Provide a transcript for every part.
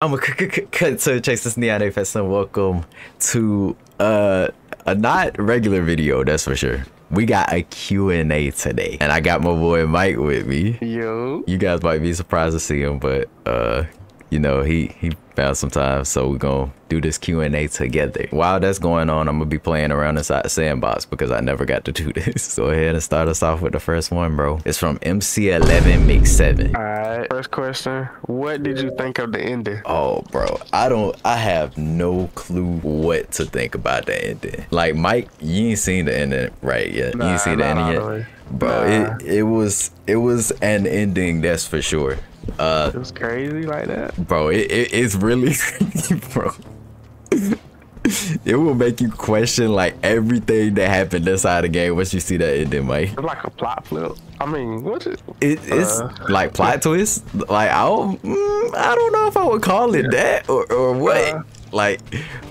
I'm a cut to chase this neon apex and welcome to uh, a not regular video, that's for sure. We got a Q&A today, and I got my boy Mike with me. Yo. You guys might be surprised to see him, but uh, you know, he he found some time, so we're gonna do this Q&A together. While that's going on, I'm gonna be playing around inside the sandbox because I never got to do this. So go ahead and start us off with the first one, bro. It's from MC11 Mix 7. Alright, first question. What did you think of the ending? Oh, bro, I don't, I have no clue what to think about the ending. Like, Mike, you ain't seen the ending right yet. Nah, you ain't seen the ending yet. Bro, Nah. it, it was, it was an ending, that's for sure. Uh, It was crazy like that. bro it, it it's really bro it will make you question like everything that happened inside the game once you see that ending Mike. It's like a plot flip. I mean, what's it? it, it's Uh. like plot twist like i don't mm, i don't know if i would call it that or, or what Uh. Like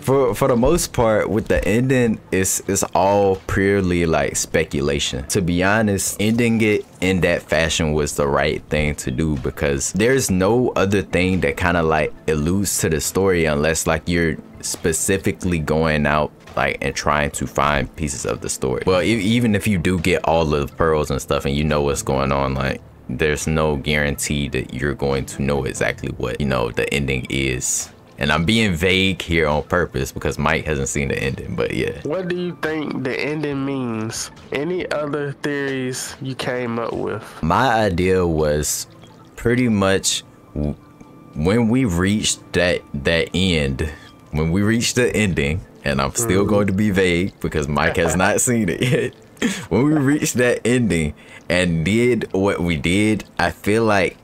for for the most part with the ending it's it's all purely like speculation. To be honest ending it in that fashion was the right thing to do because there's no other thing that kind of like alludes to the story unless like you're specifically going out like and trying to find pieces of the story. Well e- even if you do get all of the pearls and stuff and you know what's going on like there's no guarantee that you're going to know exactly what you know the ending is and i'm being vague here on purpose because mike hasn't seen the ending but yeah What do you think the ending means? Any other theories you came up with? my idea was pretty much when we reached that that end when we reached the ending and i'm still mm. going to be vague because mike has not seen it yet when we reached that ending and did what we did i feel like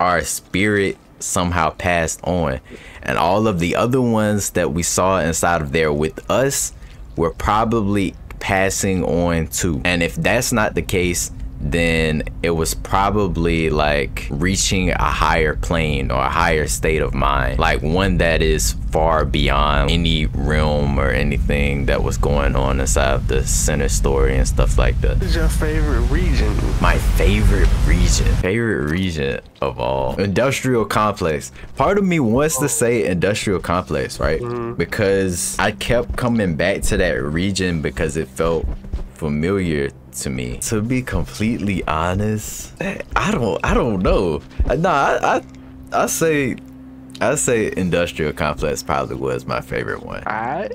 our spirit somehow passed on. And all of the other ones that we saw inside of there with us were probably passing on too. And if that's not the case then it was probably like reaching a higher plane or a higher state of mind like one that is far beyond any realm or anything that was going on inside of the center story and stuff like that. What is your favorite region? my favorite region. Favorite region of all. Industrial complex. Part of me wants to say industrial complex right? Mm-hmm. Because i kept coming back to that region because it felt familiar to me to be completely honest i don't i don't know no i i, I say i say industrial complex probably was my favorite one Alright.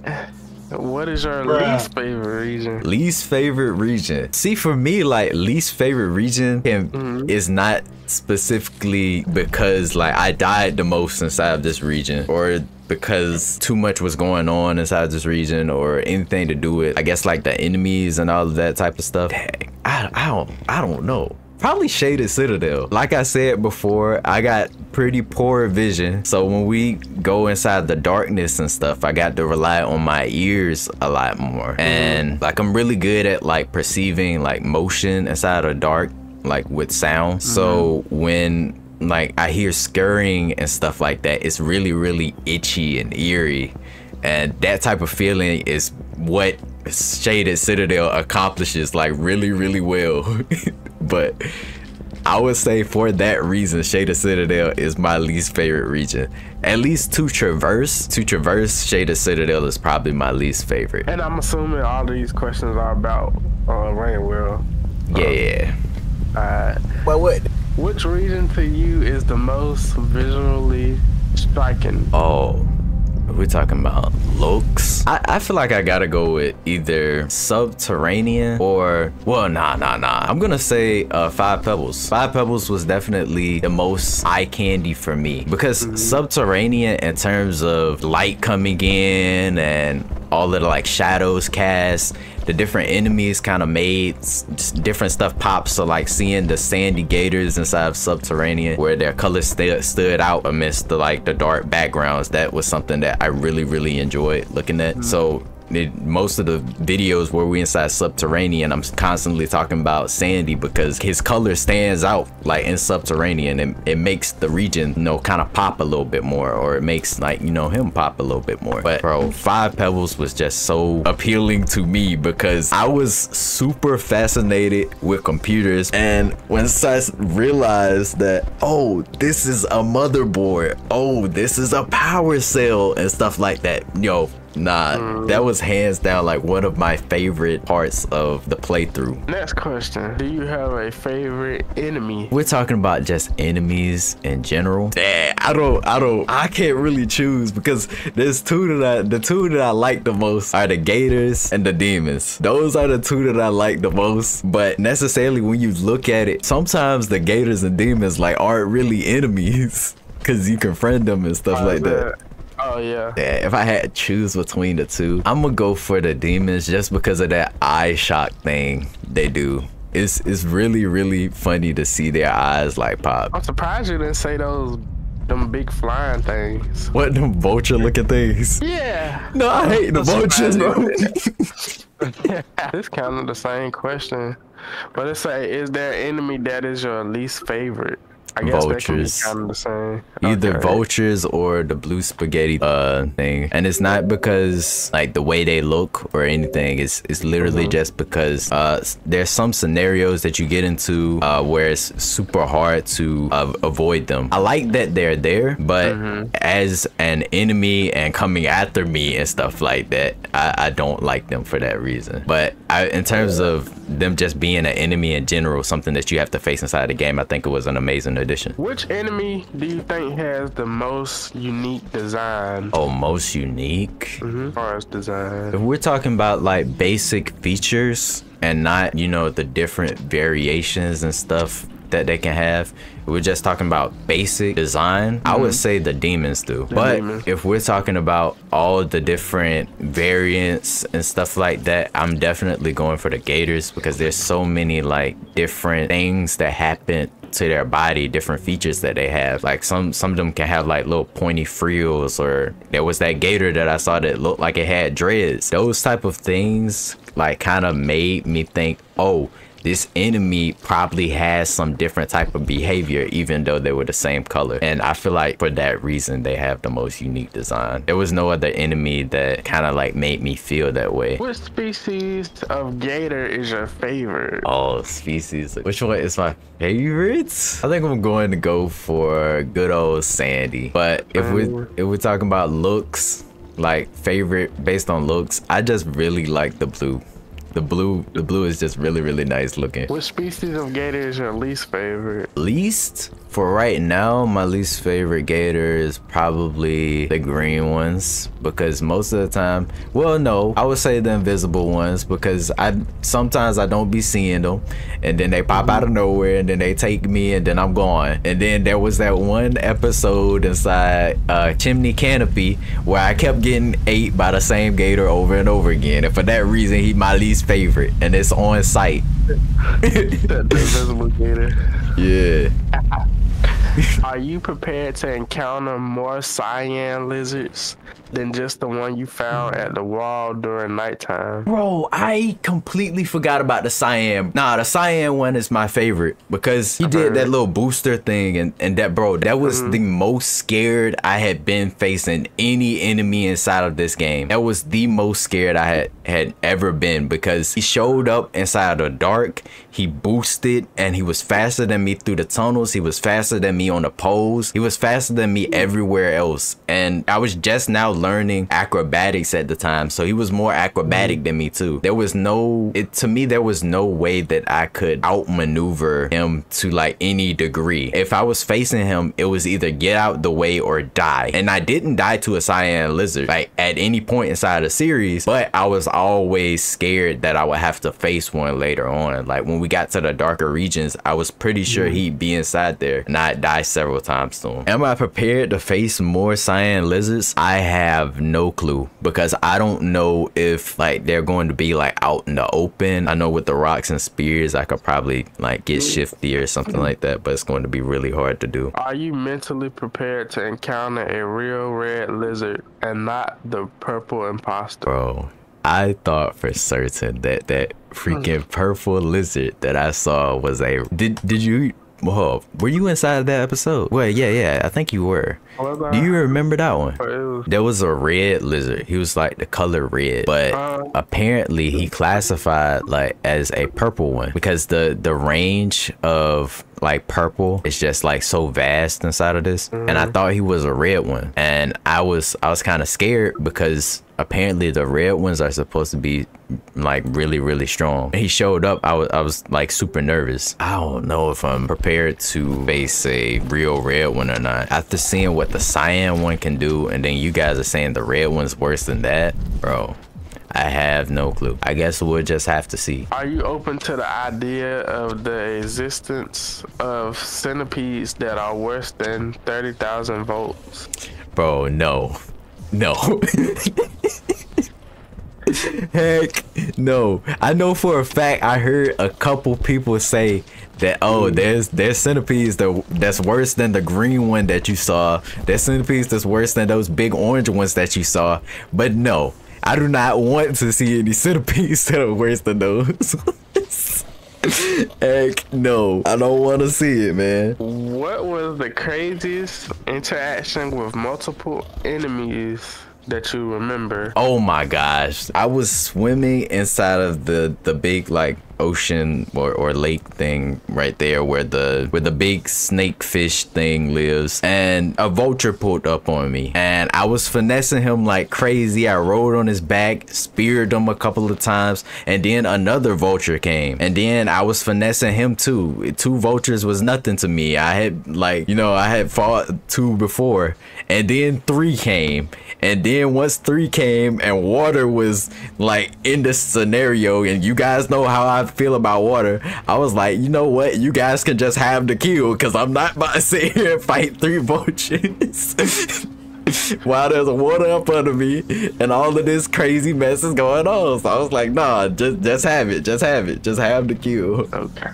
What is your Bruh. least favorite region? least favorite region see for me like least favorite region can, mm-hmm. is not specifically because like i died the most inside of this region or because too much was going on inside this region or anything to do with i guess like the enemies and all of that type of stuff Dang, I, I don't i don't know Probably Shaded Citadel. Like I said before, I got pretty poor vision. So when we go inside the darkness and stuff, I got to rely on my ears a lot more. Mm-hmm. And like I'm really good at like perceiving like motion inside of dark, like with sound. So mm-hmm. when like I hear scurrying and stuff like that, it's really, really itchy and eerie. And that type of feeling is what Shaded Citadel accomplishes like really, really well. but I would say for that reason, Shaded Citadel is my least favorite region. At least to traverse, to traverse Shaded Citadel is probably my least favorite. And I'm assuming all these questions are about uh, Rain World. Yeah. Alright. Well, what? Which region to you is the most visually striking? Oh, we're talking about looks. I, I feel like I gotta go with either subterranean or well, nah, nah, nah. I'm gonna say uh, Five Pebbles. Five Pebbles was definitely the most eye candy for me because subterranean, in terms of light coming in and all of the like shadows cast the different enemies kind of made different stuff pop. So like seeing the sandy gators inside of subterranean where their colors st- stood out amidst the like the dark backgrounds that was something that i really really enjoyed looking at. Mm. So it, most of the videos where we inside subterranean, I'm constantly talking about Sandy because his color stands out like in subterranean and it makes the region, you know, kind of pop a little bit more or it makes like, you know, him pop a little bit more. But bro, Five Pebbles was just so appealing to me because I was super fascinated with computers and when I realized that, oh, this is a motherboard. Oh, this is a power cell and stuff like that. Yo, Nah, mm. that was hands down like one of my favorite parts of the playthrough. Next question. Do you have a favorite enemy? We're talking about just enemies in general. Yeah, I don't I don't I can't really choose because there's two that I the two that I like the most are the gators and the demons. Those are the two that I like the most. But necessarily when you look at it, sometimes the gators and demons like aren't really enemies. Cause you can friend them and stuff like that. Oh yeah. Yeah, if I had to choose between the two, I'm gonna go for the demons just because of that eye shock thing they do. It's it's really really funny to see their eyes like pop. I'm surprised you didn't say those them big flying things. What them vulture looking things? Yeah. No, I hate the vultures, bro. this kind of the same question, but it's like, is there an enemy that is your least favorite? I guess vultures. Same. Either okay. vultures or the blue spaghetti uh thing, and it's not because like the way they look or anything. It's it's literally mm -hmm. just because uh there's some scenarios that you get into uh where it's super hard to uh, avoid them. I like that they're there, but mm -hmm. as an enemy and coming after me and stuff like that, I, I don't like them for that reason. But I, in terms of them just being an enemy in general, something that you have to face inside the game, I think it was an amazing addition. Which enemy do you think has the most unique design? Oh, most unique? Mm -hmm. As far as design. If we're talking about like basic features and not, you know, the different variations and stuff that they can have. We're just talking about basic design. Mm -hmm. I would mm-hmm. say the demons do. The but demons. if we're talking about all the different variants and stuff like that, I'm definitely going for the gators because there's so many like different things that happen to their body different features that they have. Like some some of them can have like little pointy frills or there was that gator that i saw that looked like it had dreads. Those type of things like kind of made me think oh this enemy probably has some different type of behavior even though they were the same color. And i feel like for that reason they have the most unique design. There was no other enemy that kind of like made me feel that way. What species of gator is your favorite? Oh species. Which one is my favorite? I think i'm going to go for good old sandy. But if we oh. if we're talking about looks like favorite based on looks i just really like the blue the blue, the blue is just really, really nice looking. What species of gator is your least favorite? Least? For right now, my least favorite gator is probably the green ones because most of the time, well, no, I would say the invisible ones because I sometimes I don't be seeing them and then they pop out of nowhere and then they take me and then I'm gone. And then there was that one episode inside uh, Chimney Canopy where I kept getting ate by the same gator over and over again. And for that reason, he my least favorite and it's on site. the invisible gator. Yeah. Are you prepared to encounter more cyan lizards than just the one you found at the wall during nighttime? Bro, I completely forgot about the cyan. Nah, the cyan one is my favorite because he did that little booster thing and, and that bro, that was mm -hmm. the most scared I had been facing any enemy inside of this game. That was the most scared I had had ever been because he showed up inside of the dark, he boosted and he was faster than me through the tunnels, he was faster than me on the poles, he was faster than me everywhere else. And I was just now learning acrobatics at the time. So he was more acrobatic than me too. There was no, it to me, there was no way that I could outmaneuver him to like any degree. If I was facing him, it was either get out the way or die. And I didn't die to a cyan lizard like at any point inside the series, but I was always scared that I would have to face one later on. Like when we got to the darker regions, I was pretty sure he'd be inside there and I'd die several times to him. Am I prepared to face more cyan lizards? I have have no clue because I don't know if like they're going to be like out in the open. I know with the rocks and spears, I could probably like get shifty or something like that, but it's going to be really hard to do. Are you mentally prepared to encounter a real red lizard and not the purple imposter? Bro, I thought for certain that that freaking purple lizard that I saw was a. Did did you? Whoa, were you inside that episode? Well, yeah, yeah, I think you were. Do you remember that one? There was a red lizard. He was like the color red, but Uh. apparently he classified like as a purple one because the the range of like purple is just like so vast inside of this. And I thought he was a red one, and I was I was kind of scared because apparently the red ones are supposed to be like really really strong. He showed up. I was I was like super nervous. I don't know if I'm prepared to face a real red one or not. After seeing what the cyan one can do, and then you guys are saying the red one's worse than that, bro. I have no clue. I guess we'll just have to see. Are you open to the idea of the existence of centipedes that are worse than 30,000 volts? Bro, no. No. Heck no. I know for a fact I heard a couple people say that oh there's there's centipedes that that's worse than the green one that you saw. There's centipedes that's worse than those big orange ones that you saw. But no, I do not want to see any centipedes that are worse than those. Heck no. I don't want to see it, man. What was the craziest interaction with multiple enemies that you remember? Oh my gosh. I was swimming inside of the the big like ocean or, or lake thing right there where the where the big snake fish thing lives and a vulture pulled up on me and I was finessing him like crazy. I rode on his back, speared him a couple of times, and then another vulture came. And then I was finessing him too. Two vultures was nothing to me. I had like, you know, I had fought two before. And then three came. And then once three came and water was like in this scenario, and you guys know how I feel about water, I was like, you know what? You guys can just have the kill because I'm not about to sit here and fight three vultures. While there's water up under me and all of this crazy mess is going on. So I was like, nah, just just have it. Just have it. Just have the kill. Okay.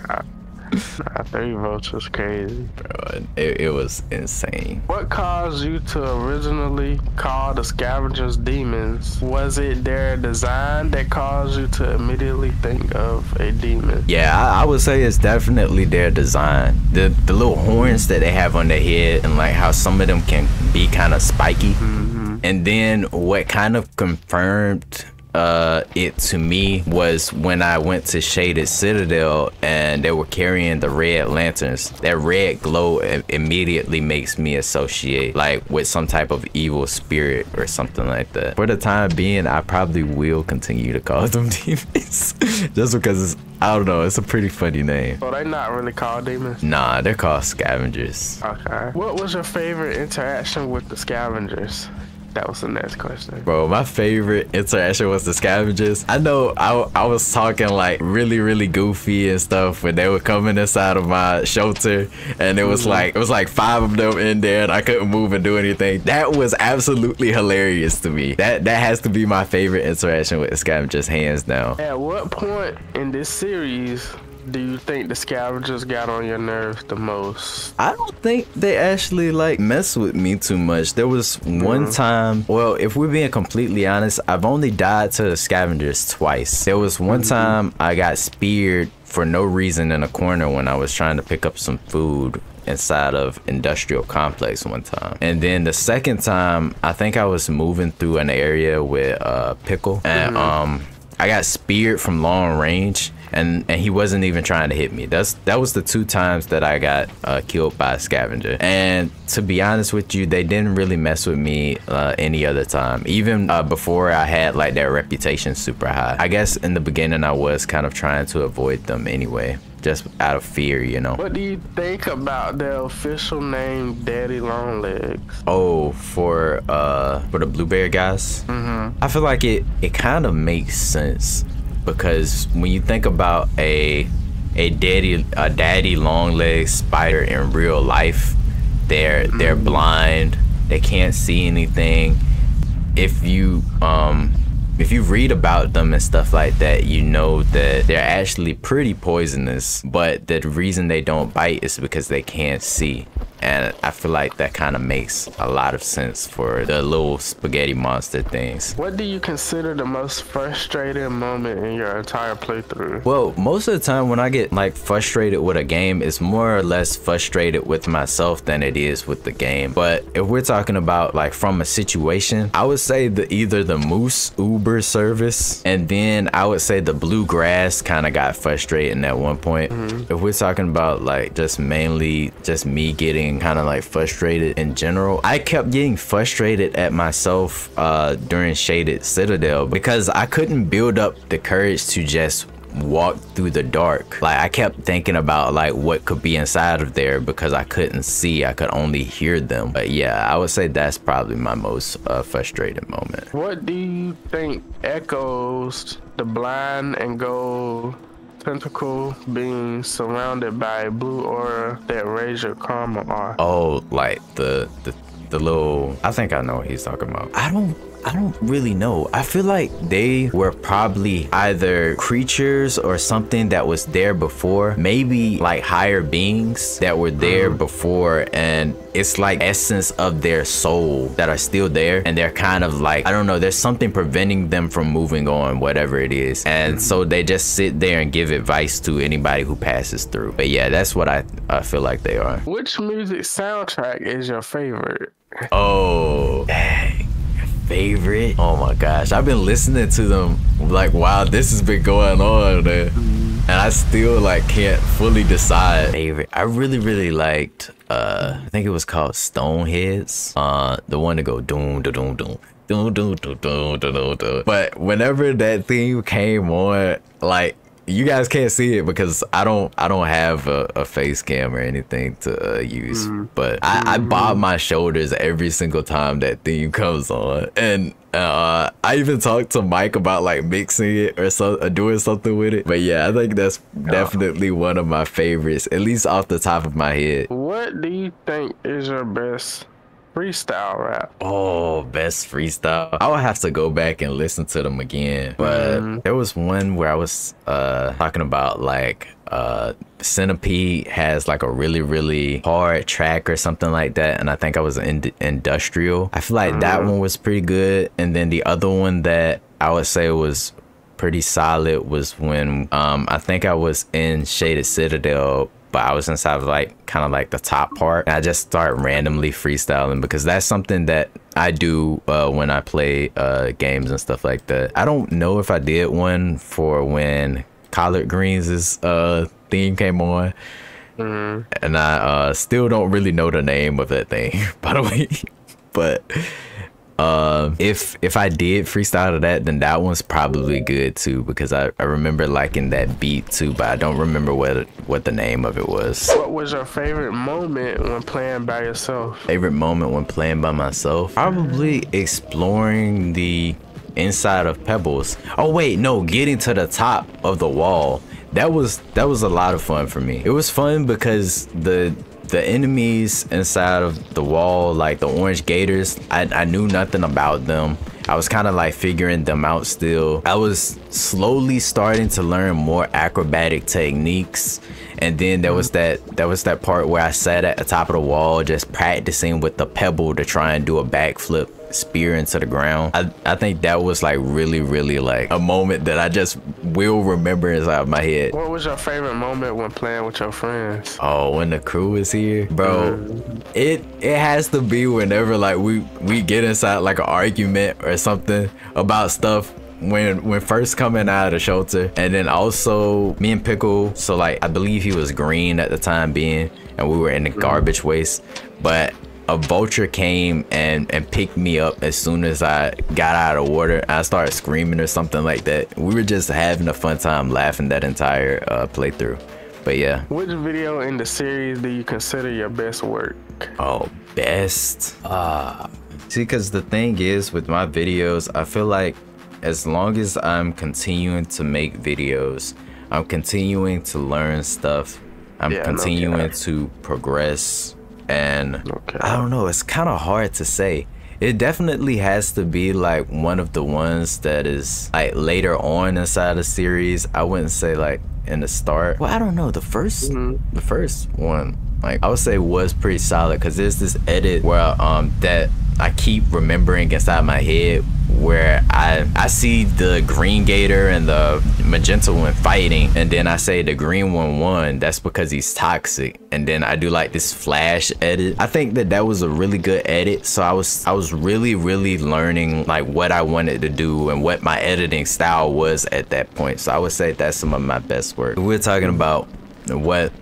Nah, three votes was crazy. Bro, it, it was insane. What caused you to originally call the scavengers demons? Was it their design that caused you to immediately think of a demon? Yeah, I, I would say it's definitely their design. The the little horns that they have on their head and like how some of them can be kind of spiky. Mm-hmm. And then what kind of confirmed uh, it to me was when I went to Shaded Citadel and they were carrying the red lanterns. That red glow immediately makes me associate like with some type of evil spirit or something like that. For the time being, I probably will continue to call them demons just because it's, I don't know, it's a pretty funny name. So they not really called demons? Nah, they're called scavengers. Okay. What was your favorite interaction with the scavengers? That was the next question. Bro, my favorite interaction was the scavengers. I know I, I was talking like really, really goofy and stuff when they were coming inside of my shelter and it was mm-hmm. like it was like five of them in there and I couldn't move and do anything. That was absolutely hilarious to me. That that has to be my favorite interaction with the scavengers, hands down. At what point in this series do you think the scavengers got on your nerves the most? I don't think they actually like mess with me too much. There was one time, well, if we're being completely honest, I've only died to the scavengers twice. There was one time I got speared for no reason in a corner when I was trying to pick up some food inside of industrial complex one time and then the second time i think i was moving through an area with uh pickle and um i got speared from long range and and he wasn't even trying to hit me. That's that was the two times that I got uh, killed by a scavenger. And to be honest with you, they didn't really mess with me uh, any other time. Even uh, before I had like their reputation super high. I guess in the beginning I was kind of trying to avoid them anyway, just out of fear, you know. What do you think about the official name Daddy Longlegs? Oh, for uh for the blueberry guys. Mm-hmm. I feel like it it kind of makes sense because when you think about a a daddy a daddy long leg spider in real life, they're they're blind, they can't see anything. If you um if you read about them and stuff like that, you know that they're actually pretty poisonous, but the reason they don't bite is because they can't see. And I feel like that kind of makes a lot of sense for the little spaghetti monster things. What do you consider the most frustrating moment in your entire playthrough? Well, most of the time when I get like frustrated with a game, it's more or less frustrated with myself than it is with the game. But if we're talking about like from a situation, I would say the either the Moose Uber service and then I would say the Bluegrass kind of got frustrating at one point. Mm-hmm. If we're talking about like just mainly just me getting kind of like frustrated in general, I kept getting frustrated at myself uh, during Shaded Citadel because I couldn't build up the courage to just walk through the dark. Like I kept thinking about like what could be inside of there because I couldn't see. I could only hear them. But yeah, I would say that's probably my most uh, frustrated moment. What do you think echoes the blind and gold tentacle being surrounded by a blue aura that raise your karma are? Oh, like the the the little I think I know what he's talking about. I don't I don't really know. I feel like they were probably either creatures or something that was there before, maybe like higher beings that were there mm-hmm. before and it's like essence of their soul that are still there and they're kind of like I don't know, there's something preventing them from moving on whatever it is. And mm-hmm. so they just sit there and give advice to anybody who passes through. But yeah, that's what I I feel like they are. Which music soundtrack is your favorite? Oh, dang favorite. Oh my gosh, I've been listening to them like while this has been going on, man. and I still like can't fully decide favorite. I really really liked. Uh, I think it was called Stoneheads. Uh, the one to go doom da doom doom. Doom, doom, doom, doom, doom, doom. But whenever that theme came on, like you guys can't see it because I don't I don't have a, a face cam or anything to uh, use. Mm. But I, I bob my shoulders every single time that theme comes on, and uh, I even talked to Mike about like mixing it or so or doing something with it. But yeah, I think that's definitely one of my favorites, at least off the top of my head. What do you think is your best freestyle rap. Oh, best freestyle. I would have to go back and listen to them again. But mm. there was one where I was uh talking about like uh centipede has like a really really hard track or something like that and i think i was in industrial i feel like mm. that one was pretty good and then the other one that i would say was pretty solid was when um i think i was in shaded citadel but I was inside of like kind of like the top part. And I just start randomly freestyling because that's something that I do uh, when I play uh, games and stuff like that. I don't know if I did one for when collard greens' uh, theme came on. Mm-hmm. And I uh, still don't really know the name of that thing, by the way. but uh, if if I did freestyle to that, then that one's probably good too because I, I remember liking that beat too, but I don't remember what what the name of it was. What was your favorite moment when playing by yourself? Favorite moment when playing by myself? Probably exploring the inside of Pebbles. Oh wait, no, getting to the top of the wall. That was that was a lot of fun for me. It was fun because the the enemies inside of the wall, like the orange gators, I, I knew nothing about them. I was kind of like figuring them out still. I was slowly starting to learn more acrobatic techniques. And then there was that there was that part where I sat at the top of the wall just practicing with the pebble to try and do a backflip spear into the ground. I, I think that was like really, really like a moment that I just will remember inside of my head. What was your favorite moment when playing with your friends? Oh, when the crew is here, bro. Mm. It it has to be whenever like we we get inside like an argument or something about stuff when when first coming out of the shelter and then also me and pickle so like i believe he was green at the time being and we were in the garbage waste but a vulture came and and picked me up as soon as I got out of water. I started screaming or something like that. We were just having a fun time laughing that entire uh, playthrough. But yeah. Which video in the series do you consider your best work? Oh, best. Ah. Uh, see, because the thing is with my videos, I feel like as long as I'm continuing to make videos, I'm continuing to learn stuff. I'm yeah, continuing no to progress and okay. I don't know, it's kind of hard to say. It definitely has to be like one of the ones that is like later on inside the series. I wouldn't say like in the start. Well, I don't know. The 1st mm-hmm. the first one like I would say was pretty solid because there's this edit where um that I keep remembering inside my head where I I see the green gator and the magenta one fighting and then I say the green one won. That's because he's toxic. And then I do like this flash edit. I think that that was a really good edit. So I was I was really really learning like what I wanted to do and what my editing style was at that point. So I would say that's some of my best work. We're talking about what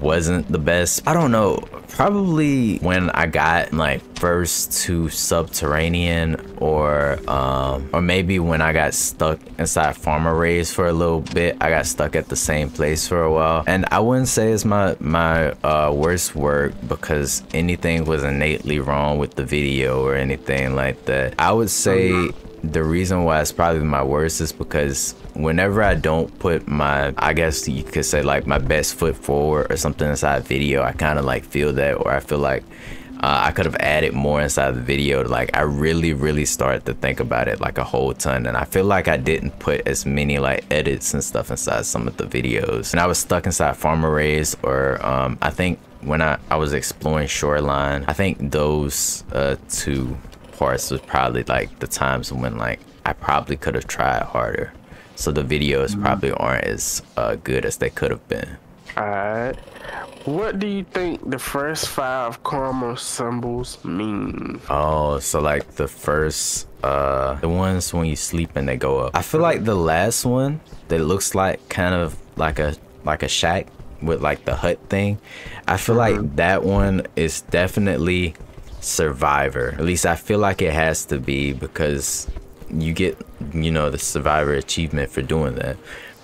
wasn't the best. I don't know. Probably when I got like first to subterranean or um or maybe when I got stuck inside Farm Arrays for a little bit. I got stuck at the same place for a while. And I wouldn't say it's my my uh worst work because anything was innately wrong with the video or anything like that. I would say the reason why it's probably my worst is because whenever I don't put my, I guess you could say like my best foot forward or something inside video, I kind of like feel that, or I feel like uh, I could have added more inside the video. Like I really, really started to think about it like a whole ton, and I feel like I didn't put as many like edits and stuff inside some of the videos, and I was stuck inside Farm Arrays, or um, I think when I, I was exploring shoreline, I think those uh, two parts was probably like the times when like I probably could have tried harder. So the videos mm-hmm. probably aren't as uh, good as they could have been. Alright. What do you think the first five karma symbols mean? Oh, so like the first uh the ones when you sleep and they go up. I feel like the last one that looks like kind of like a like a shack with like the hut thing. I feel mm-hmm. like that one is definitely survivor. At least I feel like it has to be because you get, you know, the survivor achievement for doing that.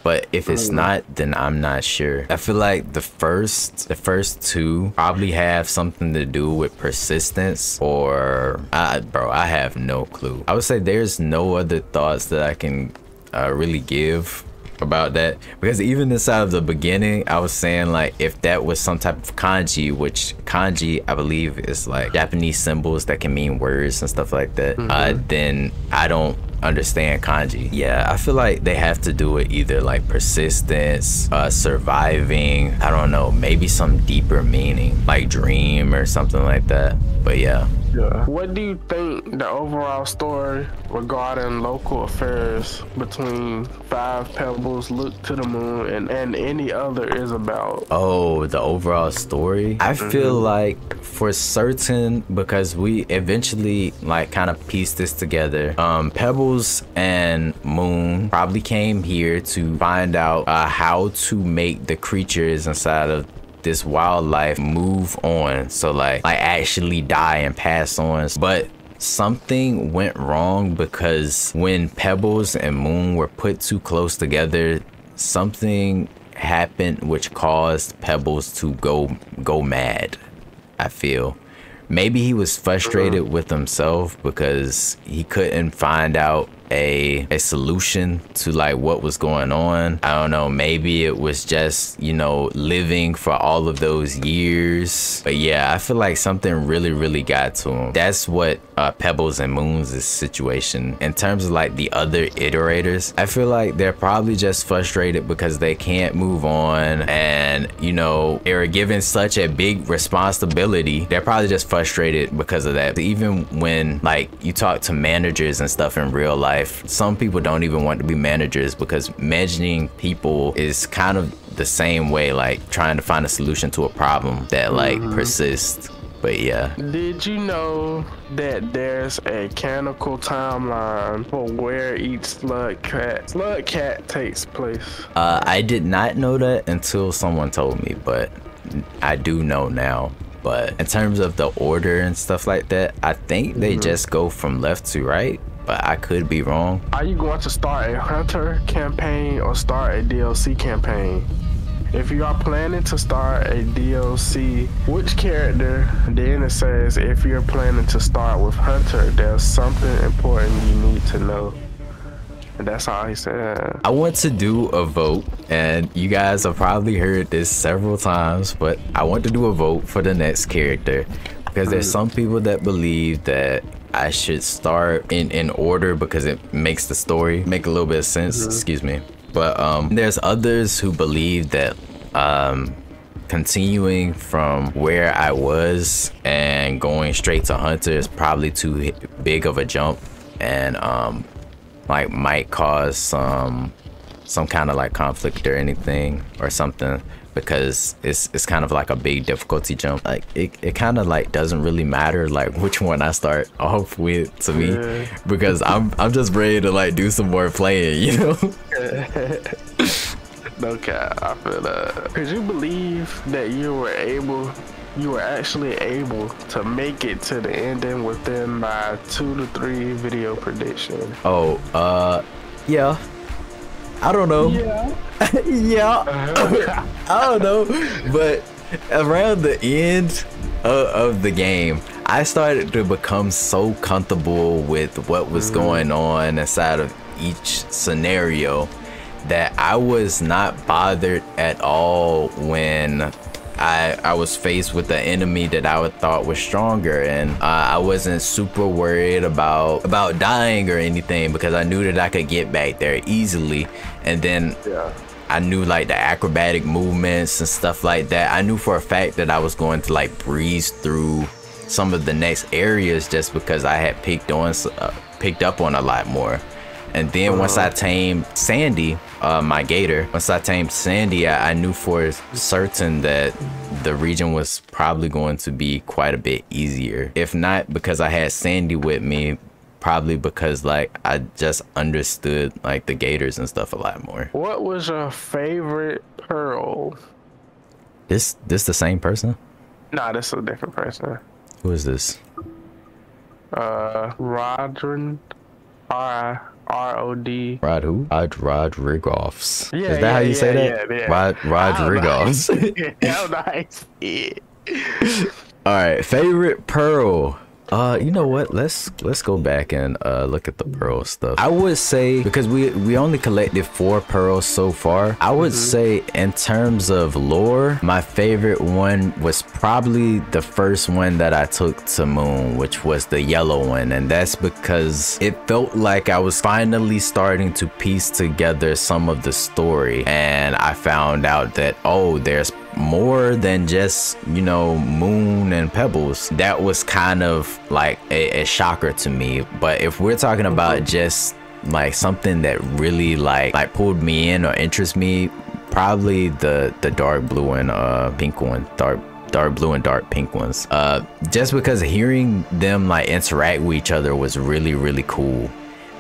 But if it's mm. not, then I'm not sure. I feel like the first, the first two probably have something to do with persistence, or I, bro, I have no clue. I would say there's no other thoughts that I can uh, really give about that because even inside of the beginning i was saying like if that was some type of kanji which kanji i believe is like japanese symbols that can mean words and stuff like that uh, mm-hmm. uh, then i don't understand kanji yeah i feel like they have to do it either like persistence uh surviving i don't know maybe some deeper meaning like dream or something like that but yeah yeah. What do you think the overall story regarding local affairs between Five Pebbles, Look to the Moon, and, and any other is about? Oh, the overall story? I mm-hmm. feel like for certain, because we eventually like kind of pieced this together, um, Pebbles and Moon probably came here to find out uh, how to make the creatures inside of this wildlife move on. So like like actually die and pass on. But something went wrong because when pebbles and moon were put too close together something happened which caused pebbles to go go mad i feel maybe he was frustrated with himself because he couldn't find out a a solution to like what was going on. I don't know, maybe it was just, you know, living for all of those years. But yeah, I feel like something really, really got to him. That's what uh, Pebbles and Moon's situation. In terms of like the other iterators, I feel like they're probably just frustrated because they can't move on and, you know, they were given such a big responsibility. They're probably just frustrated because of that. Even when like you talk to managers and stuff in real life. Some people don't even want to be managers because managing people is kind of the same way, like trying to find a solution to a problem that like mm-hmm. persists. But yeah. Did you know that there's a canonical timeline for where each slug cat slug cat takes place? Uh, I did not know that until someone told me, but I do know now. But in terms of the order and stuff like that, I think they mm-hmm. just go from left to right but I could be wrong. Are you going to start a hunter campaign or start a DLC campaign? If you are planning to start a DLC, which character? Then it says if you're planning to start with Hunter, there's something important you need to know. And that's all he said. I want to do a vote, and you guys have probably heard this several times, but I want to do a vote for the next character because there's mm. some people that believe that I should start in in order because it makes the story make a little bit of sense. Mm-hmm. Excuse me. But um, there's others who believe that um, continuing from where I was and going straight to Hunter is probably too big of a jump, and um, like might cause some some kind of like conflict or anything or something because it's it's kind of like a big difficulty jump. Like it, it kind of like doesn't really matter like which one I start off with to me yeah. because I'm I'm just ready to like do some more playing, you know. no cap, I feel that. Could you believe that you were able you were actually able to make it to the ending within my two to three video prediction. Oh, uh, yeah. I don't know. Yeah. yeah. I don't know. But around the end of, of, the game, I started to become so comfortable with what was mm. going on inside of each scenario that I was not bothered at all when I, I was faced with an enemy that I thought was stronger and uh, I wasn't super worried about about dying or anything because I knew that I could get back there easily and then yeah. I knew like the acrobatic movements and stuff like that. I knew for a fact that I was going to like breeze through some of the next areas just because I had picked on uh, picked up on a lot more. And then uh-huh. once I tamed Sandy, uh, my gator, once I tamed Sandy, I, I, knew for certain that the region was probably going to be quite a bit easier. If not because I had Sandy with me, probably because like I just understood like the gators and stuff a lot more. What was your favorite pearl? This this the same person? Nah, this is a different person. Who is this? Uh, Rodrin. R R O D. Rod who? Rod Rodrigoffs. Yeah, Is that yeah, how you yeah, say that? Yeah, yeah. Rod Rodrigoffs. Oh, how nice. nice. All right, favorite pearl. Uh, you know what? Let's let's go back and uh look at the pearl stuff. I would say because we we only collected four pearls so far. I would mm -hmm. say in terms of lore, my favorite one was probably the first one that I took to Moon, which was the yellow one, and that's because it felt like I was finally starting to piece together some of the story, and I found out that oh, there's more than just you know moon and pebbles. That was kind of like a, a shocker to me. But if we're talking about mm-hmm. just like something that really like like pulled me in or interests me probably the the dark blue and uh pink one dark dark blue and dark pink ones. Uh just because hearing them like interact with each other was really really cool.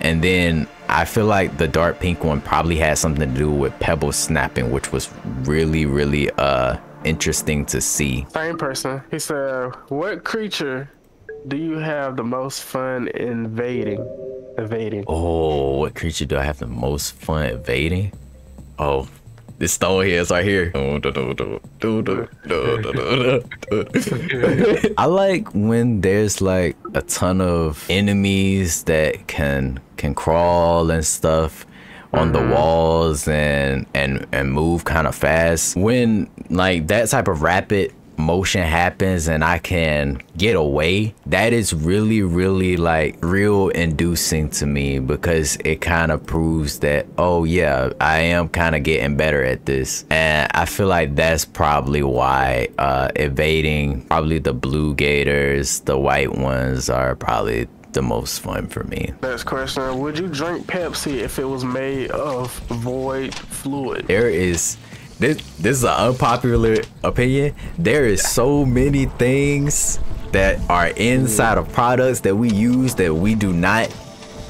And then I feel like the dark pink one probably had something to do with pebble snapping, which was really, really uh interesting to see. Same person. He said, "What creature do you have the most fun invading?" Evading. Oh, what creature do I have the most fun evading? Oh, this stone here is right here. I like when there's like a ton of enemies that can can crawl and stuff on the mm-hmm. walls and and and move kind of fast when like that type of rapid motion happens and I can get away, that is really, really like real inducing to me because it kind of proves that, oh yeah, I am kind of getting better at this. And I feel like that's probably why uh, evading probably the blue gators, the white ones are probably the most fun for me. Next question. Would you drink Pepsi if it was made of void fluid? There is this this is an unpopular opinion. There is so many things that are inside of products that we use that we do not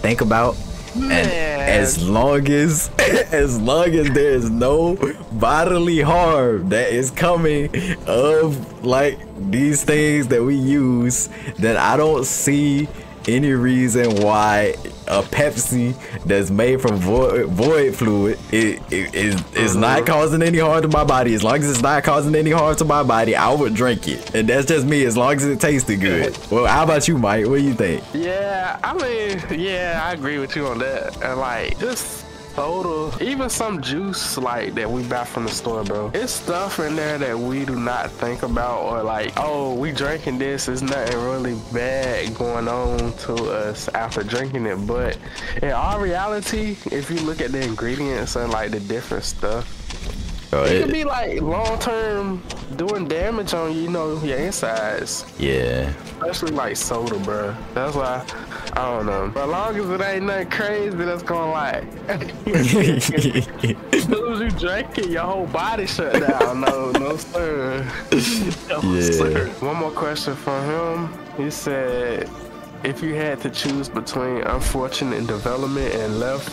think about. Man. And as long as as long as there is no bodily harm that is coming of like these things that we use, then I don't see any reason why a Pepsi that's made from void, void fluid it, it, is is not uh-huh. causing any harm to my body. As long as it's not causing any harm to my body, I would drink it, and that's just me. As long as it tasted good. Well, how about you, Mike? What do you think? Yeah, I mean, yeah, I agree with you on that. And like, just soda, even some juice like that we buy from the store, bro. It's stuff in there that we do not think about or like, oh, we drinking this. There's nothing really bad going on to us after drinking it. But in all reality, if you look at the ingredients and like the different stuff, Bro, It it- could be like long term doing damage on you know your insides, yeah. especially like soda, bro. That's why I don't know. But as long as it ain't nothing crazy, that's gonna like as soon as you drink it, your whole body shut down. No, no sir. No, Yeah. sir. One more question from him. He said, if you had to choose between unfortunate development and left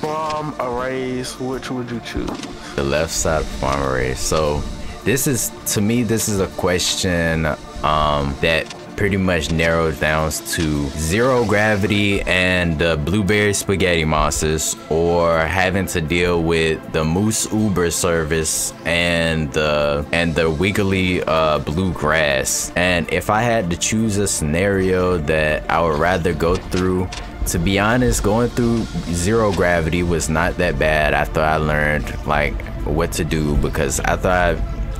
farm arrays, which would you choose? the left side farm array. So this is to me this is a question um, that pretty much narrows down to zero gravity and the blueberry spaghetti monsters or having to deal with the moose uber service and the and the wiggly uh, bluegrass. And if i had to choose a scenario that i would rather go through to be honest, going through zero gravity was not that bad. After I learned like what to do because I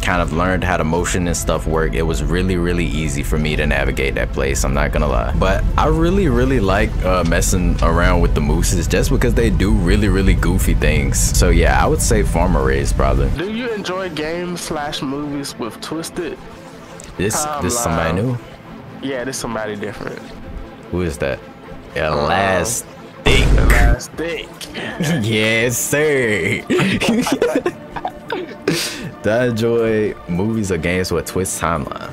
kind of learned how the motion and stuff work, it was really, really easy for me to navigate that place. I'm not gonna lie. But I really, really like uh, messing around with the mooses just because they do really, really goofy things. So yeah, I would say farm arrays probably. Do you enjoy games slash movies with Twisted? This, this is somebody new. Yeah, this somebody different. Who is that? Elastic. The last thing. yes, sir. I enjoy movies or games with twist timeline?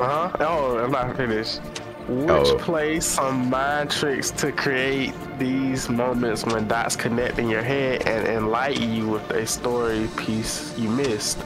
Uh huh. Oh, I'm not finished. Which Oh. plays some mind tricks to create these moments when dots connect in your head and enlighten you with a story piece you missed?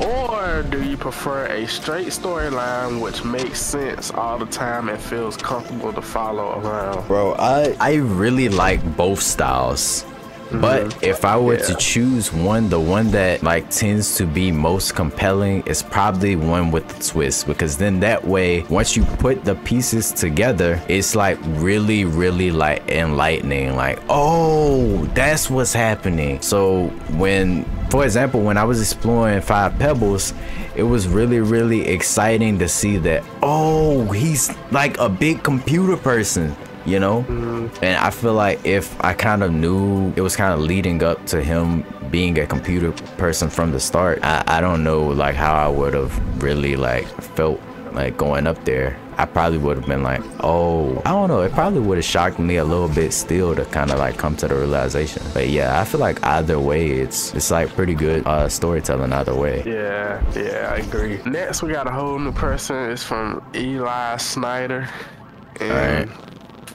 Or do you prefer a straight storyline which makes sense all the time and feels comfortable to follow around? Bro, I I really like both styles. But if I were to Mm-hmm. Choose one, the one that like tends to be most compelling is probably one with the twist because then that way, once you put the pieces together, it's like really, really like enlightening. Like, oh, that's what's happening. So when, for example, when I was exploring Five Pebbles, it was really, really exciting to see that. Oh, he's like a big computer person you know and i feel like if i kind of knew it was kind of leading up to him being a computer person from the start i, I don't know like how i would have really like felt like going up there i probably would have been like oh i don't know it probably would have shocked me a little bit still to kind of like come to the realization but yeah i feel like either way it's it's like pretty good uh storytelling either way Yeah, yeah, I agree. Next, we got a whole new person. It's from Eli Snyder. And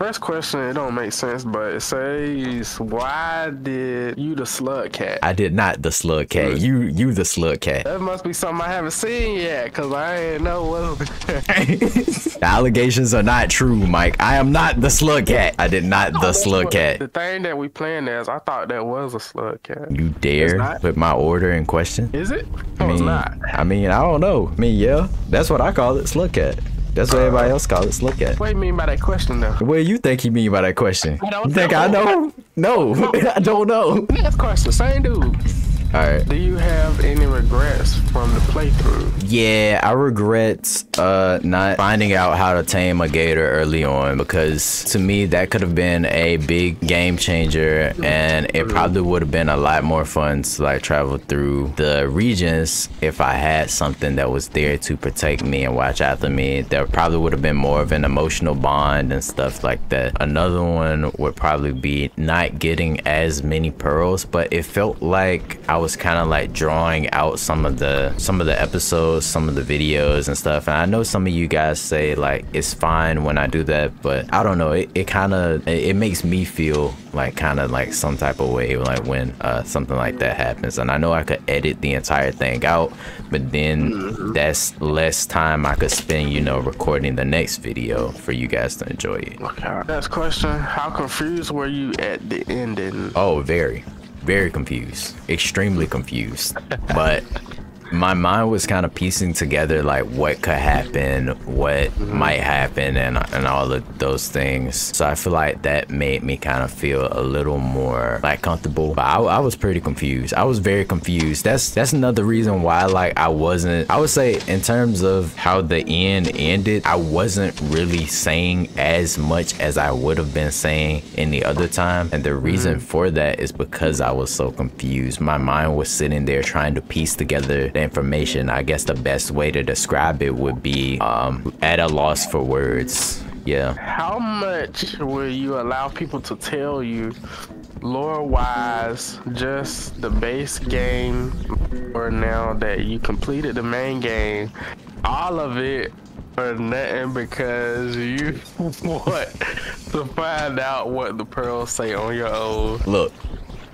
first question, it don't make sense, but it says, "Why did you the slug cat?" i did not the slug cat you you the slug cat that must be something I haven't seen yet, cause I ain't know what. the allegations are not true, Mike. I am not the slug cat. I did not the oh, slug cat. The thing that we playing as, I thought that was a slug cat. You dare put my order in question? Is it? I No, it's mean, not. I mean, I don't know. I mean, yeah, that's what I call it, slug cat. That's what everybody else calls it, slug cat. What do you mean by that question, though? What do you think you mean by that question? I don't you think I know? No, I don't know. yeah Next question, same dude. All right. Do you have any regrets from the playthrough? Yeah, I regret uh not finding out how to tame a gator early on because to me that could have been a big game changer and it probably would have been a lot more fun to like travel through the regions if I had something that was there to protect me and watch after me. There probably would have been more of an emotional bond and stuff like that. Another one would probably be not getting as many pearls, but it felt like I was kind of like drawing out some of the some of the episodes, some of the videos and stuff. And I know some of you guys say like it's fine when I do that, but I don't know. It, it kind of it, it makes me feel like kind of like some type of way like when uh, something like that happens. And I know I could edit the entire thing out, but then that's less time I could spend, you know, recording the next video for you guys to enjoy it. Okay. Next question. How confused were you at the ending? Oh, very, very confused, extremely confused. But my mind was kind of piecing together like what could happen, what mm-hmm. might happen, and and all of those things. So I feel like that made me kind of feel a little more like comfortable. But I, I was pretty confused. I was very confused. That's that's another reason why like I wasn't. I would say in terms of how the end ended, I wasn't really saying as much as I would have been saying any other time, and the reason mm-hmm. for that is because I was so confused. My mind was sitting there trying to piece together the information. I guess the best way to describe it would be um, at a loss for words. Yeah. How much will you allow people to tell you lore wise, just the base game, or now that you completed the main game, all of it or nothing because you want to find out what the pearls say on your own. Look,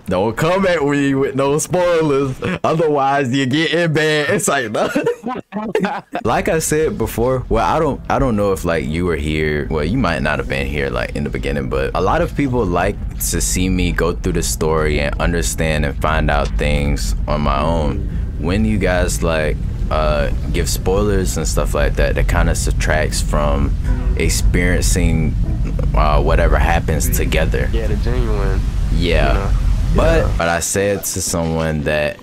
don't come at me with no spoilers. Otherwise, you get in bad. It's like, like I said before. Well, I don't, I don't know if like you were here. Well, you might not have been here like in the beginning, but a lot of people like to see me go through the story and understand and find out things on my own. When you guys like uh, give spoilers and stuff like that, that kind of subtracts from experiencing uh, whatever happens together. Yeah, the genuine. Yeah. You know? But yeah. but I said to someone that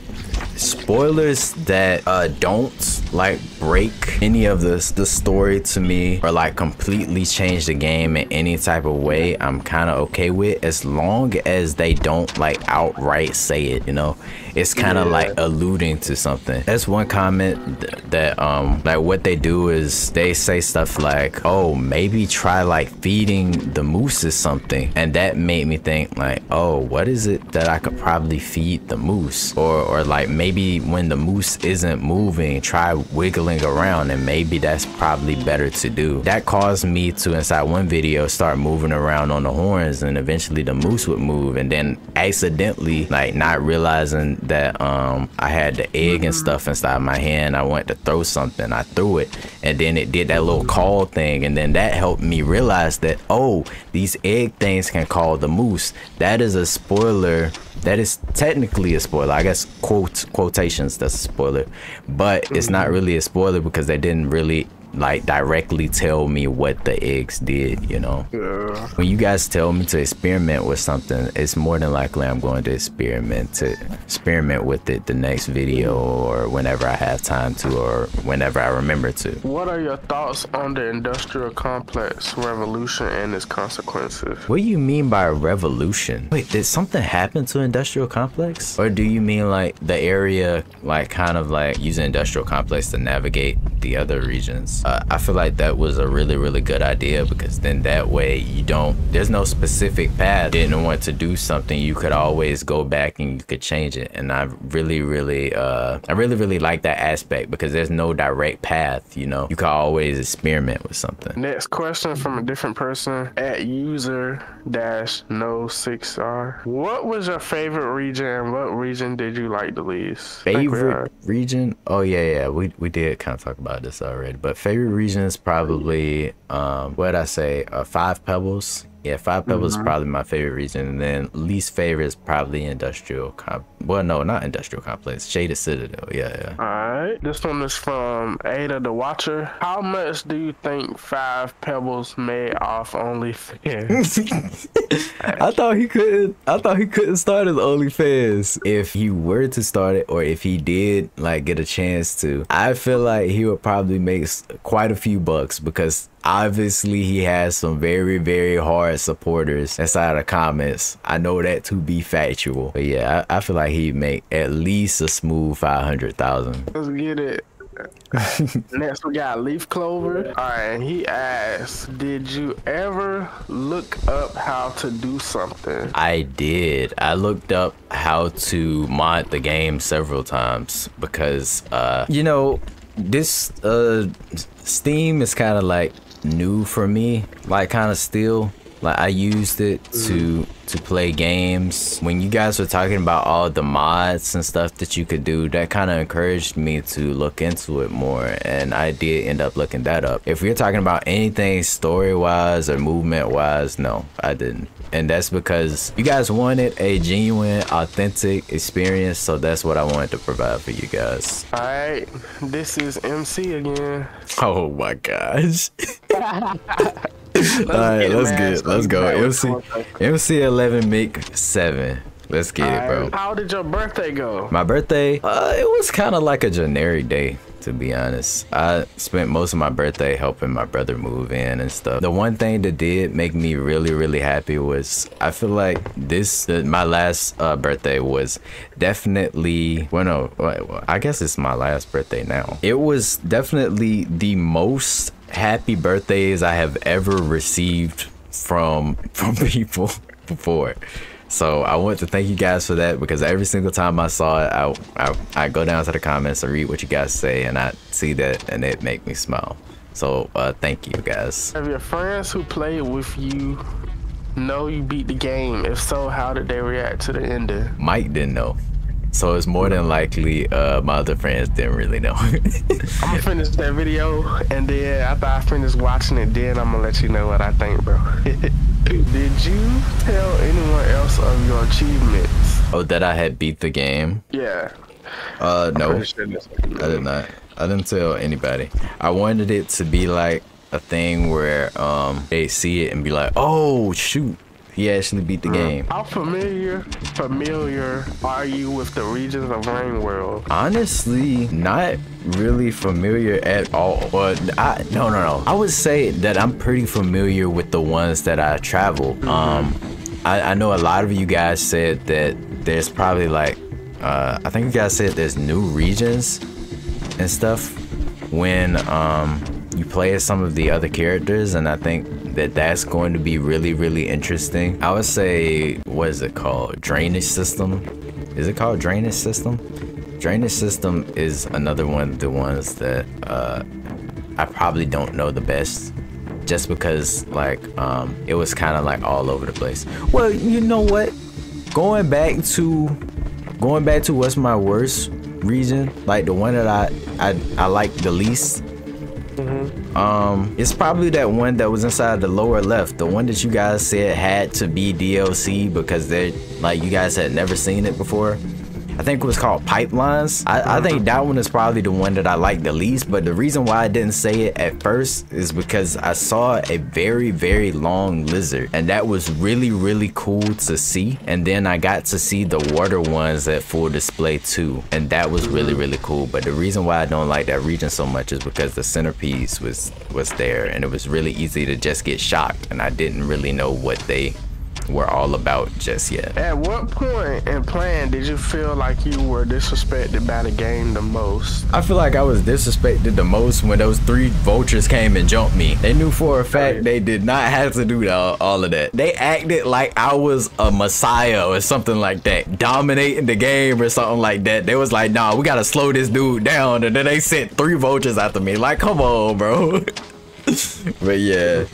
spoilers that uh, don't like break. Any of this the story to me or like completely change the game in any type of way i'm kind of okay with as long as they don't like outright say it you know? It's kind of yeah. like alluding to something. That's one comment th that um like what they do is they say stuff like oh maybe try like feeding the mooses something. And that made me think like oh what is it that i could probably feed the moose? Or or like maybe when the moose isn't moving try wiggling around and maybe that's probably better to do. That caused me to inside one video start moving around on the horns and eventually the moose would move and then accidentally like not realizing that um I had the egg and mm-hmm. stuff inside my hand. I went to throw something. I threw it and then it did that little call thing and then that helped me realize that oh these egg things can call the moose. That is a spoiler that is technically a spoiler. I guess quote quotations that's a spoiler, but it's not mm-hmm. really a spoiler because they didn't really like directly tell me what the eggs did, you know. Yeah. When you guys tell me to experiment with something, it's more than likely I'm going to experiment to experiment with it the next video or whenever I have time to or whenever I remember to. What are your thoughts on the industrial complex revolution and its consequences? What do you mean by revolution? Wait, did something happen to industrial complex? Or do you mean like the area like kind of like using industrial complex to navigate the other regions? Uh, I feel like that was a really, really good idea because then that way you don't, there's no specific path. Didn't want to do something, you could always go back and you could change it. And I really, really, uh, I really, really like that aspect because there's no direct path, you know, you can always experiment with something. Next question from a different person at user dash no six R. What was your favorite region and what region did you like the least? Favorite region? Oh yeah, yeah, we, we did kind of talk about this already, but favorite favorite region is probably um, what I say, uh, Five Pebbles. Yeah, Five Pebbles mm-hmm. is probably my favorite region, and then least favorite is probably Industrial Comp. Well, no, not Industrial Complex. Shaded Citadel. Yeah, yeah. All right. This one is from Ada the Watcher. How much do you think Five Pebbles made off OnlyFans? I thought he couldn't. I thought he couldn't start his OnlyFans. If he were to start it, or if he did like get a chance to, I feel like he would probably make quite a few bucks because obviously he has some very very hard supporters inside the comments i know that to be factual but yeah i, I feel like he'd make at least a smooth 500000 let's get it Next, we got Leaf Clover. All right, he asked, "Did you ever look up how to do something?" I did. I looked up how to mod the game several times because, uh, you know, this uh, Steam is kind of like new for me, like kind of still. Like I used it mm. to to play games. When you guys were talking about all the mods and stuff that you could do, that kind of encouraged me to look into it more, and I did end up looking that up. If you're talking about anything story wise or movement wise, no, I didn't. And that's because you guys wanted a genuine, authentic experience, so that's what I wanted to provide for you guys. All right, this is MC again. Oh my gosh. All right, let's get let's go. MC MC eleven make seven. Let's get it, bro. How did your birthday go? My birthday, uh, it was kind of like a generic day, to be honest. I spent most of my birthday helping my brother move in and stuff. The one thing that did make me really, really happy was I feel like this, uh, my last uh, birthday was definitely, well, no, I guess it's my last birthday now. It was definitely the most happy birthdays I have ever received from from people before. So I want to thank you guys for that because every single time I saw it, I, I, I go down to the comments and read what you guys say and I see that and it make me smile. So uh, thank you guys. Have your friends who played with you know you beat the game? If so, how did they react to the ending? Mike didn't know. So it's more than likely uh, my other friends didn't really know. I'm gonna finish that video and then after I finish watching it, then I'm gonna let you know what I think, bro. Did you tell anyone else of your achievements? Oh, that I had beat the game? Yeah. Uh, no, I did not. I didn't tell anybody. I wanted it to be like a thing where um they see it and be like, oh shoot, he actually beat the game. How familiar familiar are you with the regions of Rain World? Honestly, not really familiar at all. But I no no no. I would say that I'm pretty familiar with the ones that I travel. Mm-hmm. Um I, I know a lot of you guys said that there's probably like uh I think you guys said there's new regions and stuff when um you play as some of the other characters and I think that that's going to be really really interesting. I would say what is it called? Drainage system? Is it called drainage system? Drainage system is another one of the ones that uh, I probably don't know the best just because like um, it was kind of like all over the place. Well, you know what? Going back to going back to what's my worst reason, like the one that I I, I like the least Mm-hmm. Um, it's probably that one that was inside the lower left, the one that you guys said had to be DLC because they like you guys had never seen it before. I think it was called Pipelines. I, I, think that one is probably the one that I like the least. But the reason why I didn't say it at first is because I saw a very, very long lizard. And that was really, really cool to see. And then I got to see the water ones at full display too. And that was really, really cool. But the reason why I don't like that region so much is because the centerpiece was, was there. And it was really easy to just get shocked. And I didn't really know what they were all about just yet. At what point in playing did you feel like you were disrespected by the game the most? I feel like I was disrespected the most when those three vultures came and jumped me. They knew for a fact they did not have to do all, all of that. They acted like I was a messiah or something like that, dominating the game or something like that. They was like, nah, we gotta slow this dude down. And then they sent three vultures after me. Like, come on, bro. but yeah,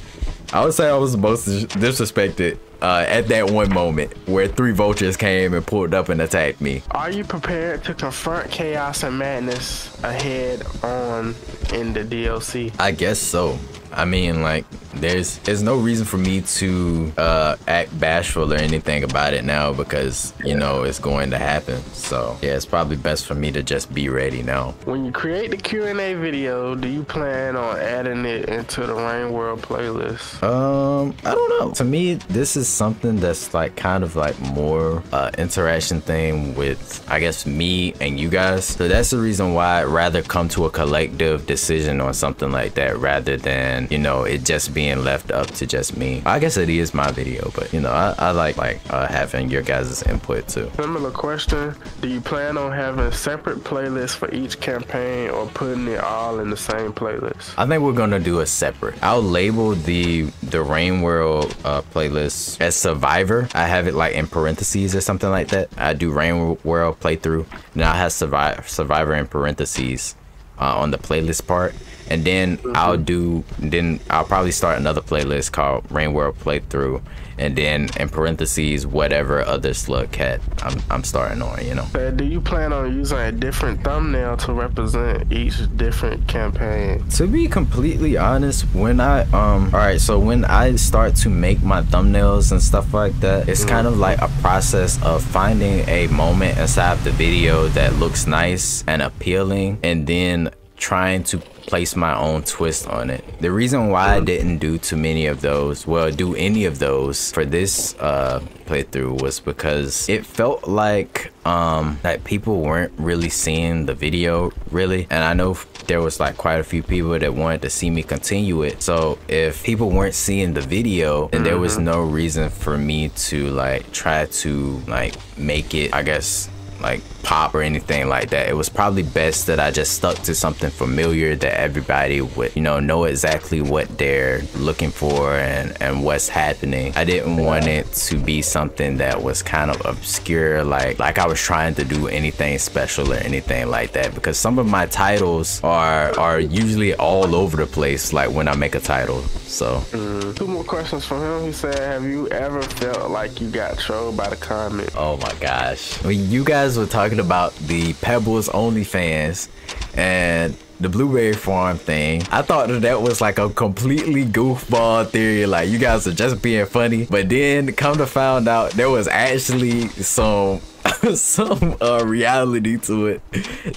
I would say I was the most disrespected uh, at that one moment where three vultures came and pulled up and attacked me. Are you prepared to confront chaos and madness ahead on in the DLC? I guess so. I mean, like, there's there's no reason for me to uh, act bashful or anything about it now because you know it's going to happen. So yeah, it's probably best for me to just be ready now. When you create the Q and A video, do you plan on adding it into the Rain World playlist? Um, I don't know. To me, this is something that's like kind of like more uh, interaction thing with I guess me and you guys. So that's the reason why I'd rather come to a collective decision on something like that rather than you know it just being left up to just me. I guess it is my video, but you know I, I like like uh, having your guys' input too. Similar question: Do you plan on having separate playlists for each campaign or putting it all in the same playlist? I think we're gonna do a separate. I'll label the the Rain World uh, playlist as Survivor. I have it like in parentheses or something like that. I do Rain World playthrough, Now I have Survivor Survivor in parentheses uh, on the playlist part and then mm-hmm. I'll do then I'll probably start another playlist called Rain World Playthrough and then in parentheses whatever other slug cat I'm, I'm starting on you know uh, do you plan on using a different thumbnail to represent each different campaign to be completely honest when I um all right so when I start to make my thumbnails and stuff like that it's mm-hmm. kind of like a process of finding a moment inside the video that looks nice and appealing and then trying to place my own twist on it. The reason why I didn't do too many of those, well, do any of those for this uh, playthrough was because it felt like um, that people weren't really seeing the video really. And I know there was like quite a few people that wanted to see me continue it. So if people weren't seeing the video, then there was mm-hmm. no reason for me to like try to like make it, I guess, like pop or anything like that. It was probably best that I just stuck to something familiar that everybody would, you know, know exactly what they're looking for and, and what's happening. I didn't want it to be something that was kind of obscure, like like I was trying to do anything special or anything like that. Because some of my titles are are usually all over the place, like when I make a title. So mm. two more questions from him. He said, Have you ever felt like you got trolled by the comment? Oh my gosh. When you guys were talking about the Pebbles OnlyFans and the blueberry farm thing. I thought that that was like a completely goofball theory. Like you guys are just being funny. But then come to find out there was actually some some uh, reality to it.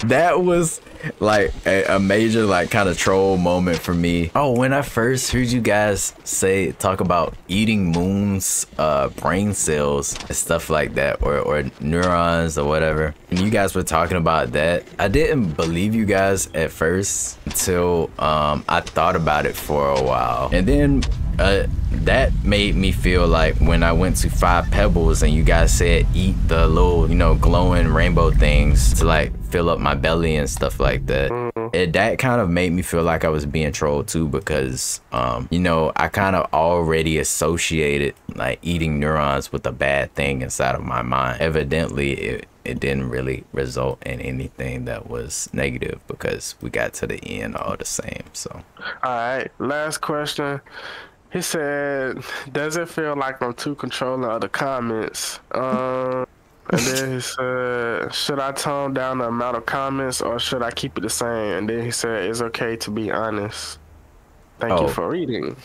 That was like a, a, major like kind of troll moment for me. Oh, when I first heard you guys say talk about eating moons, uh, brain cells and stuff like that, or or neurons or whatever, and you guys were talking about that, I didn't believe you guys at first until um I thought about it for a while, and then uh, that made me feel like when I went to Five Pebbles and you guys said eat the little, you know, glowing rainbow things to like fill up my belly and stuff like that. Mm-hmm. It that kind of made me feel like I was being trolled too because um, you know, I kind of already associated like eating neurons with a bad thing inside of my mind. Evidently it it didn't really result in anything that was negative because we got to the end all the same. So, all right, last question. He said, "Does it feel like I'm too controlling of the comments?" Um, and then he said, "Should I tone down the amount of comments or should I keep it the same?" And then he said, "It's okay to be honest." Thank oh. you for reading.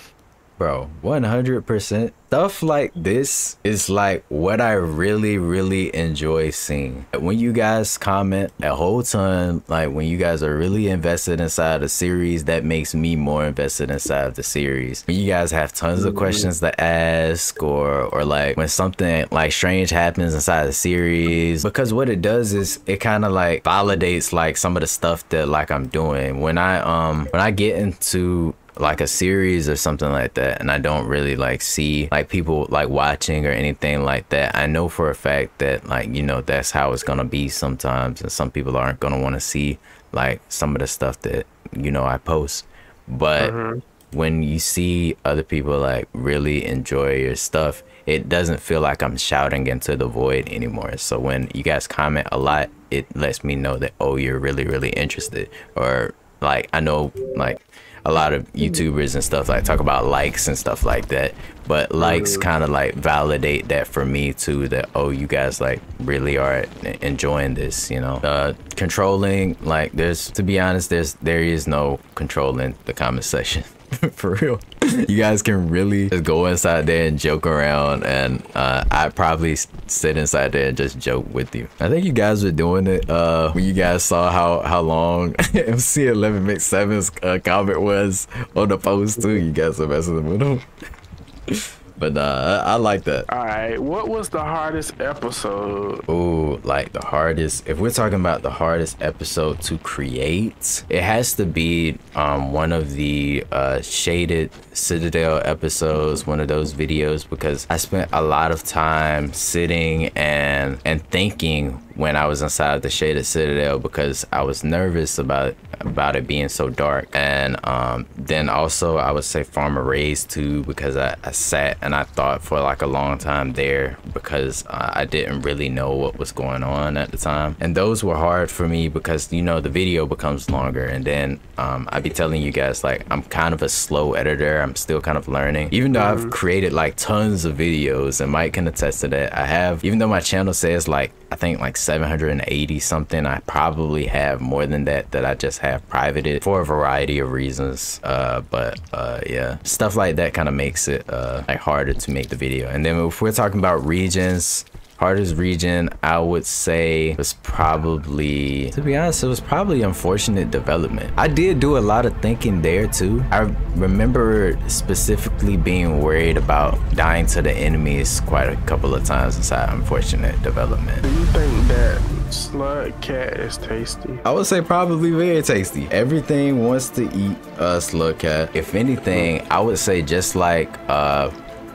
Bro, 100%. Stuff like this is like what I really, really enjoy seeing. When you guys comment a whole ton, like when you guys are really invested inside a series, that makes me more invested inside of the series. When you guys have tons of questions to ask or, or like when something like strange happens inside the series, because what it does is it kind of like validates like some of the stuff that like I'm doing. When I, um, when I get into like a series or something like that and I don't really like see like people like watching or anything like that, I know for a fact that like, you know, that's how it's gonna be sometimes and some people aren't gonna wanna see like some of the stuff that, you know, I post. But mm-hmm. when you see other people like really enjoy your stuff, it doesn't feel like I'm shouting into the void anymore. So when you guys comment a lot, it lets me know that oh you're really, really interested. Or like I know like a lot of YouTubers and stuff like talk about likes and stuff like that. But likes mm. kind of like validate that for me too. That oh, you guys like really are enjoying this. You know, uh, controlling like there's to be honest, there's there is no controlling the comment section. for real. You guys can really just go inside there and joke around, and uh, I'd probably sit inside there and just joke with you. I think you guys were doing it uh, when you guys saw how how long MC11 Mix 7's uh, comment was on the post too. You guys are messing with him. But uh, I, I like that. All right. What was the hardest episode? Oh, like the hardest. If we're talking about the hardest episode to create, it has to be um, one of the uh, shaded Citadel episodes, one of those videos, because I spent a lot of time sitting and and thinking when I was inside the shaded Citadel because I was nervous about about it being so dark. And um, then also I would say Farm Arrays too because I, I sat and I thought for like a long time there because uh, I didn't really know what was going on at the time. And those were hard for me because you know the video becomes longer and then um, I'd be telling you guys like I'm kind of a slow editor. I'm still kind of learning. Even though I've created like tons of videos and Mike can attest to that. I have even though my channel says like I think like 780 something. I probably have more than that that I just have privated for a variety of reasons. Uh, but uh, yeah, stuff like that kind of makes it uh, like harder to make the video. And then if we're talking about regions, hardest region I would say was probably to be honest it was probably unfortunate development. I did do a lot of thinking there too. I remember specifically being worried about dying to the enemies quite a couple of times inside unfortunate development. Do you think that slug cat is tasty? I would say probably very tasty. Everything wants to eat a slug cat. If anything I would say just like uh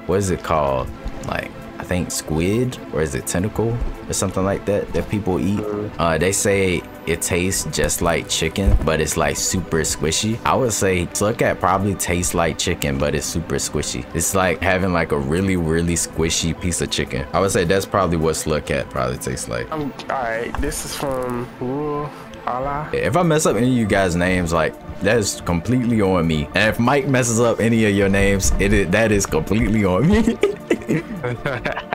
what is it called? Like I think squid or is it tentacle or something like that that people eat. Uh, they say it tastes just like chicken, but it's like super squishy. I would say slugcat probably tastes like chicken, but it's super squishy. It's like having like a really, really squishy piece of chicken. I would say that's probably what slugcat probably tastes like. I'm alright. This is from Rule Allah. If I mess up any of you guys' names, like that is completely on me. And if Mike messes up any of your names, it is, that is completely on me.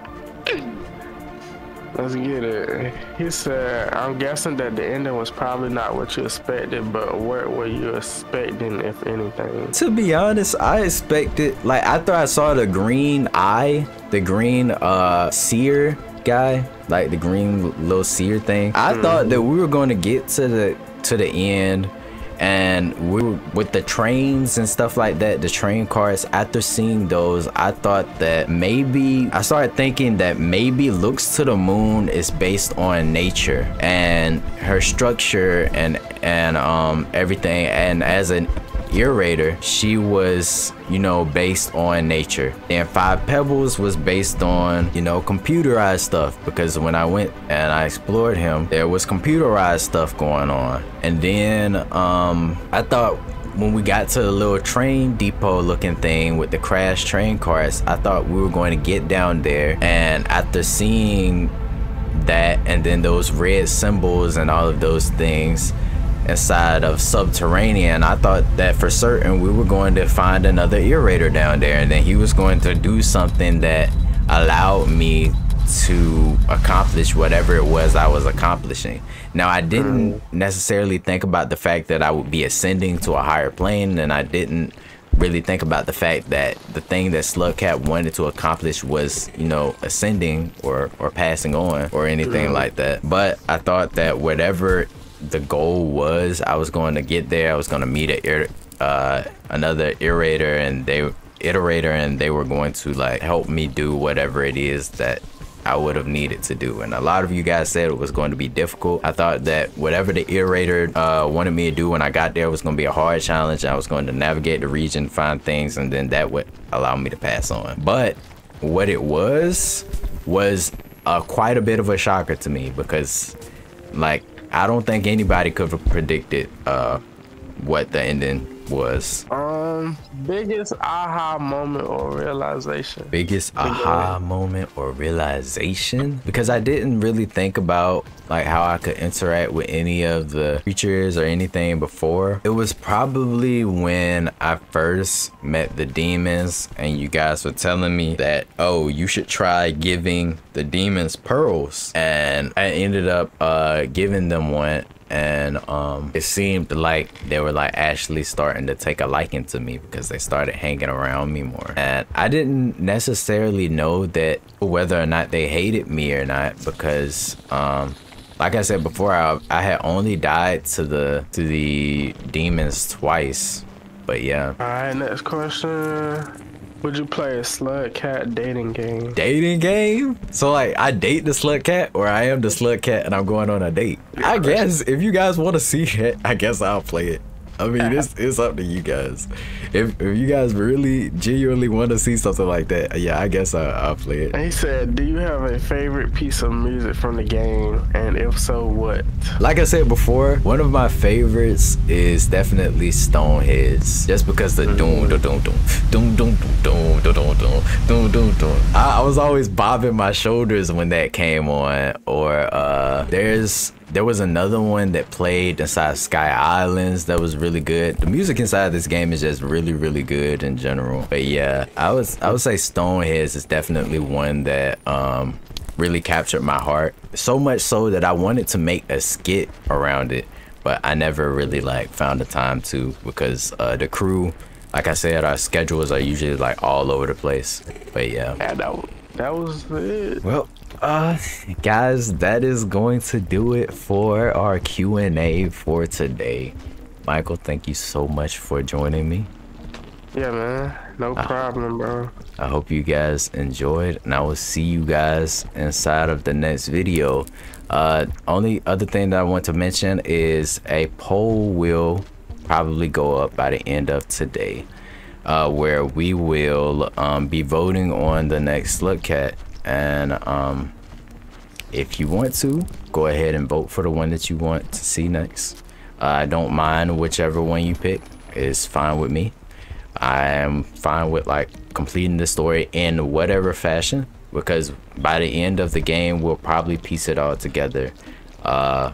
Let's get it. He said, I'm guessing that the ending was probably not what you expected, but what were you expecting, if anything? to be honest, I expected like after I saw the green eye, the green uh seer guy, like the green little seer thing. I thought that we were going to get to the to the end and we were with the trains and stuff like that the train cars after seeing those i thought that maybe i started thinking that maybe looks to the moon is based on nature and her structure and and um everything. And as an Iterator, she was, you know, based on nature. And Five Pebbles was based on, you know, computerized stuff because when I went and I explored him, there was computerized stuff going on. And then um I thought when we got to the little train depot looking thing with the crash train cars, I thought we were going to get down there and after seeing that and then those red symbols and all of those things inside of subterranean i thought that for certain we were going to find another iterator down there and then he was going to do something that allowed me to accomplish whatever it was i was accomplishing. Now i didn't hmm. necessarily think about the fact that i would be ascending to a higher plane and i didn't really think about the fact that the thing that Slugcat wanted to accomplish was, you know, ascending or or passing on or anything like that. But I thought that whatever the goal was, I was going to get there. I was going to meet a uh, another iterator and they iterator and they were going to like help me do whatever it is that I would have needed to do. And a lot of you guys said it was going to be difficult. I thought that whatever the iterator uh, wanted me to do when I got there was going to be a hard challenge. I was going to navigate the region, find things, and then that would allow me to pass on. But what it was was uh, quite a bit of a shocker to me because, like, I don't think anybody could have predicted uh, what the ending was. Um, biggest aha moment or realization. biggest aha moment or realization because I didn't really think about like how I could interact with any of the creatures or anything before. It was probably when I first met the demons and you guys were telling me that oh you should try giving the demons pearls and I ended up uh giving them one and um it seemed like they were like actually starting to take a liking to me because they started hanging around me more. And i didn't necessarily know that whether or not they hated me or not because um like i said before i, I had only died to the to the demons twice but yeah. All right, next question. Would you play a slug cat dating game? dating game? So like i date the slug cat or i am the slug cat and i'm going on a date? I guess if you guys want to see it i guess i'll play it I mean, it's it's up to you guys. If if you guys really genuinely want to see something like that, yeah, I guess I, I'll play it. He said, "Do you have a favorite piece of music from the game, and if so, what?" Like I said before, one of my favorites is definitely Stoneheads, just because the doom doom doom doom doom doom doom doom doom doom doom doom doom. I, I was always bobbing my shoulders when that came on. Or uh, there's there was another one that played inside Sky Islands that was really good. The music inside this game is just really, really good in general. But yeah, I was I would say Stoneheads is definitely one that um really captured my heart. So much so that I wanted to make a skit around it, but I never really like found the time to because uh, the crew, like I said, our schedules are usually like all over the place. But yeah. Yeah, that was, that was it. Well, uh guys that is going to do it for our q&a for today michael thank you so much for joining me Yeah, man. No problem, bro. i hope you guys enjoyed and i will see you guys inside of the next video uh only other thing that i want to mention is a poll will probably go up by the end of today uh where we will um be voting on the next look cat and um if you want to go ahead and vote for the one that you want to see next. Uh, i don't mind whichever one you pick. It's fine with me. I am fine with like completing the story in whatever fashion because by the end of the game we'll probably piece it all together. Uh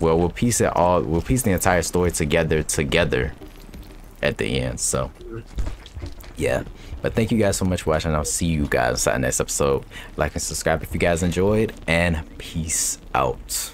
well we'll piece it all we'll piece the entire story together together at the end so. Yeah but thank you guys so much for watching. I'll see you guys in the next episode. Like and subscribe if you guys enjoyed and peace out